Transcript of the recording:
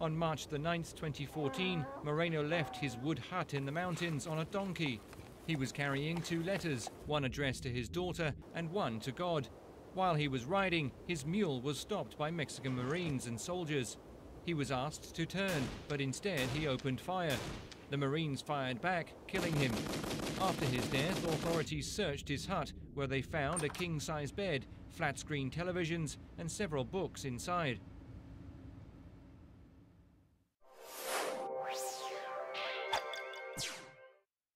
On March the 9th, 2014, Moreno left his wood hut in the mountains on a donkey. He was carrying two letters, one addressed to his daughter and one to God. While he was riding, his mule was stopped by Mexican Marines and soldiers. He was asked to turn, but instead he opened fire. The Marines fired back, killing him. After his death, authorities searched his hut, where they found a king size bed, flat screen televisions, and several books inside.